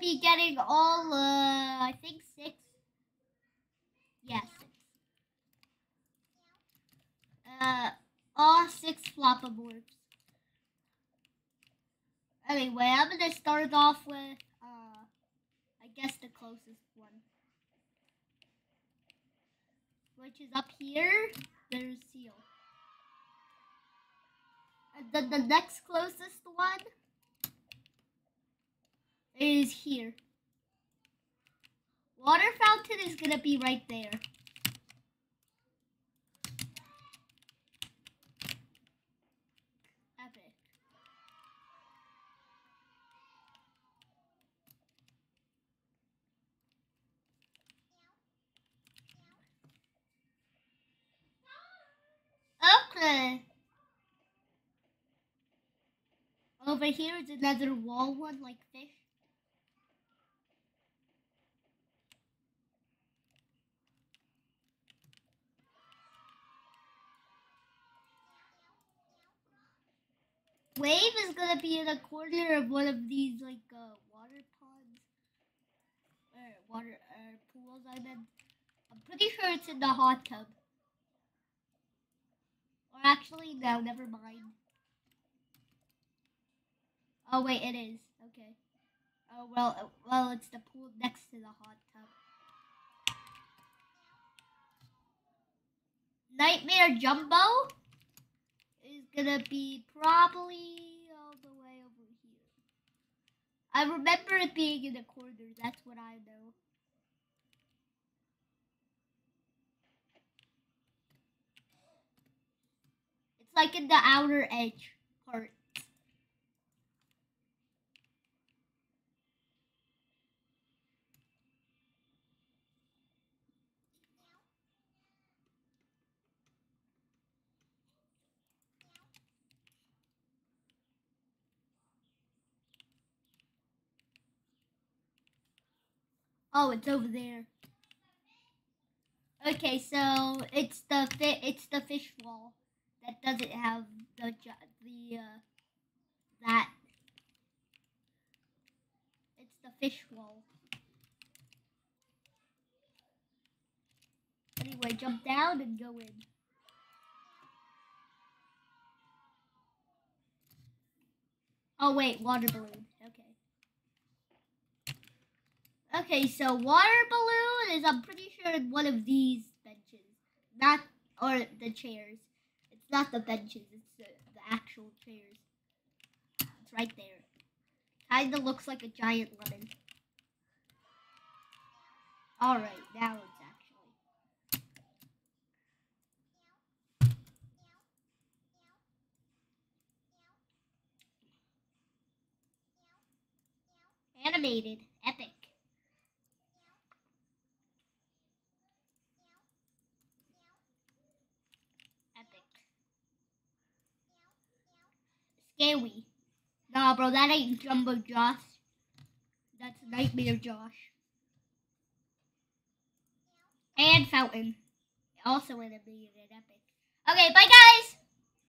be getting all, uh, I think six. Yes. Yeah, uh, all six Floppa morphs. Anyway, I'm gonna start off with, uh, I guess the closest one. Which is up here, there's Seal. And then the next closest one is here. Water fountain is gonna be right there. Okay. Over here is another wall one like fish. Wave is gonna be in the corner of one of these like uh, water ponds or water uh, pools. I meant. I'm pretty sure it's in the hot tub. Or actually, no, never mind. Oh wait, it is. Okay. Oh well, uh, well, it's the pool next to the hot tub. Nightmare Jumbo gonna be probably all the way over here. I remember it being in the corner. That's what I know. It's like in the outer edge part. Oh, it's over there. Okay, so it's the fi it's the fish wall that doesn't have the the uh, that it's the fish wall. Anyway, jump down and go in. Oh wait, water balloon. Okay. Okay, so water balloon is I'm pretty sure one of these benches, not or the chairs It's not the benches, it's the, the actual chairs. It's right there. Kinda looks like a giant lemon. Alright, now it's actually. Animated. Epic. Scary. Nah, bro, that ain't Jumbo Josh. That's Nightmare Josh. And Fountain. Also in a million epic. Okay, bye guys!